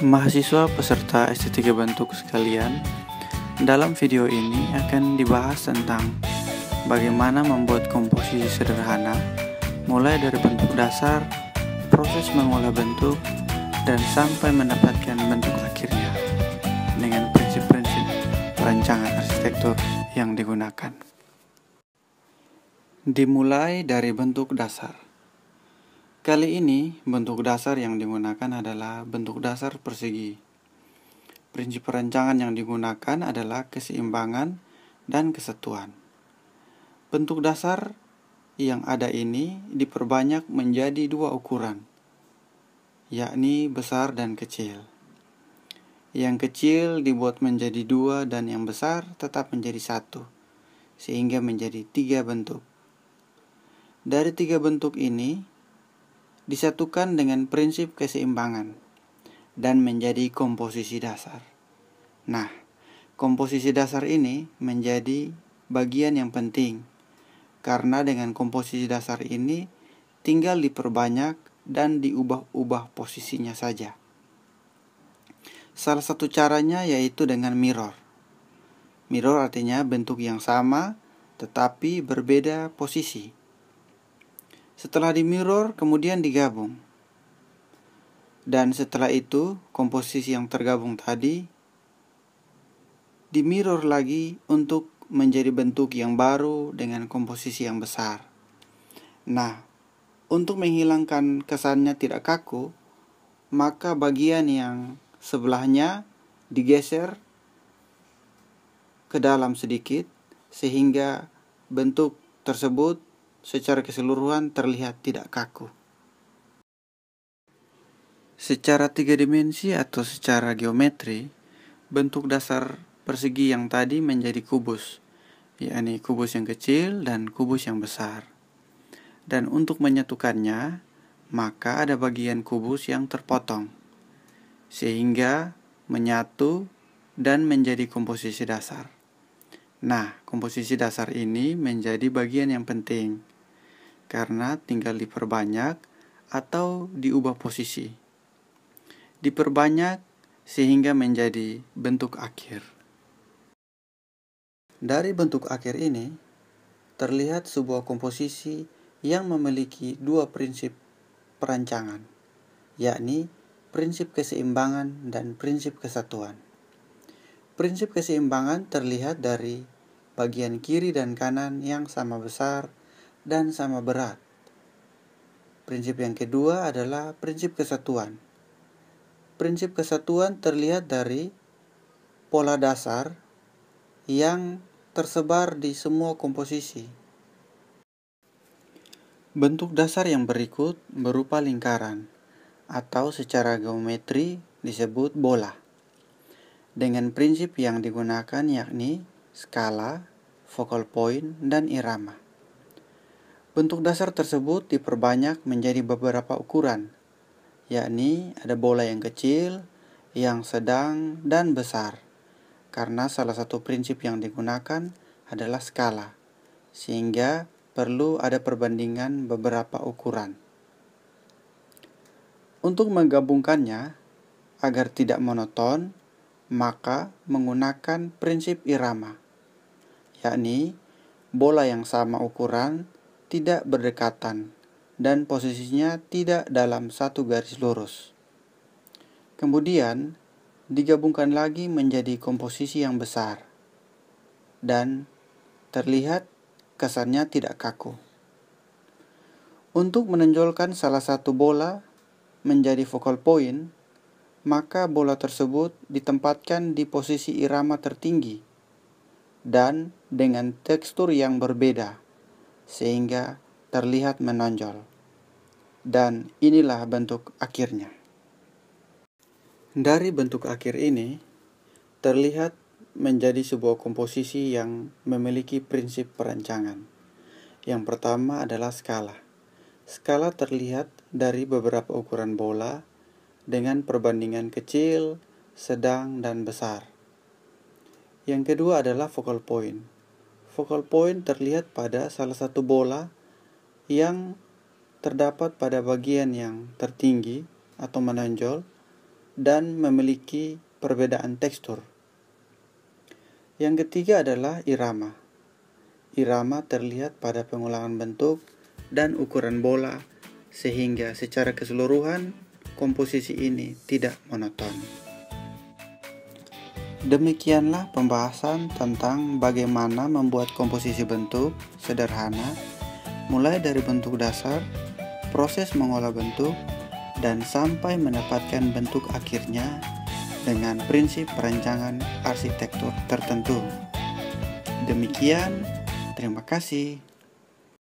Mahasiswa peserta S3 bentuk sekalian, dalam video ini akan dibahas tentang bagaimana membuat komposisi sederhana mulai dari bentuk dasar, proses mengolah bentuk, dan sampai mendapatkan bentuk akhirnya dengan prinsip-prinsip perancangan arsitektur yang digunakan. Dimulai dari bentuk dasar. Kali ini, bentuk dasar yang digunakan adalah bentuk dasar persegi. Prinsip perancangan yang digunakan adalah keseimbangan dan kesatuan. Bentuk dasar yang ada ini diperbanyak menjadi dua ukuran, yakni besar dan kecil. Yang kecil dibuat menjadi dua dan yang besar tetap menjadi satu, sehingga menjadi tiga bentuk. Dari tiga bentuk ini, disatukan dengan prinsip keseimbangan dan menjadi komposisi dasar. Nah, komposisi dasar ini menjadi bagian yang penting karena dengan komposisi dasar ini tinggal diperbanyak dan diubah-ubah posisinya saja. Salah satu caranya yaitu dengan mirror. Mirror artinya bentuk yang sama tetapi berbeda posisi. Setelah di mirror, kemudian digabung. Dan setelah itu, komposisi yang tergabung tadi di mirror lagi untuk menjadi bentuk yang baru dengan komposisi yang besar. Nah, untuk menghilangkan kesannya tidak kaku, maka bagian yang sebelahnya digeser ke dalam sedikit sehingga bentuk tersebut secara keseluruhan terlihat tidak kaku. Secara tiga dimensi atau secara geometri, bentuk dasar persegi yang tadi menjadi kubus, yakni kubus yang kecil dan kubus yang besar. Dan untuk menyatukannya, maka ada bagian kubus yang terpotong, sehingga menyatu dan menjadi komposisi dasar. Nah, komposisi dasar ini menjadi bagian yang penting karena tinggal diperbanyak atau diubah posisi. Diperbanyak sehingga menjadi bentuk akhir. Dari bentuk akhir ini terlihat sebuah komposisi yang memiliki dua prinsip perancangan, yakni prinsip keseimbangan dan prinsip kesatuan. Prinsip keseimbangan terlihat dari bagian kiri dan kanan yang sama besar dan sama berat. Prinsip yang kedua adalah prinsip kesatuan. Prinsip kesatuan terlihat dari pola dasar yang tersebar di semua komposisi. Bentuk dasar yang berikut berupa lingkaran atau secara geometri disebut bola dengan prinsip yang digunakan yakni skala, focal point, dan irama. Bentuk dasar tersebut diperbanyak menjadi beberapa ukuran, yakni ada bola yang kecil, yang sedang, dan besar. Karena salah satu prinsip yang digunakan adalah skala, sehingga perlu ada perbandingan beberapa ukuran. Untuk menggabungkannya agar tidak monoton, maka menggunakan prinsip irama, yakni bola yang sama ukuran tidak berdekatan dan posisinya tidak dalam satu garis lurus. Kemudian digabungkan lagi menjadi komposisi yang besar dan terlihat kesannya tidak kaku. Untuk menonjolkan salah satu bola menjadi focal point, maka bola tersebut ditempatkan di posisi irama tertinggi dan dengan tekstur yang berbeda, sehingga terlihat menonjol. Dan inilah bentuk akhirnya. Dari bentuk akhir ini, terlihat menjadi sebuah komposisi yang memiliki prinsip perancangan. Yang pertama adalah skala. Skala terlihat dari beberapa ukuran bola dengan perbandingan kecil, sedang, dan besar. Yang kedua adalah focal point. Focal point terlihat pada salah satu bola yang terdapat pada bagian yang tertinggi atau menonjol dan memiliki perbedaan tekstur. Yang ketiga adalah irama. Irama terlihat pada pengulangan bentuk dan ukuran bola, sehingga secara keseluruhan komposisi ini tidak monoton. Demikianlah pembahasan tentang bagaimana membuat komposisi bentuk sederhana, mulai dari bentuk dasar, proses mengolah bentuk, dan sampai mendapatkan bentuk akhirnya dengan prinsip perancangan arsitektur tertentu. Demikian, terima kasih.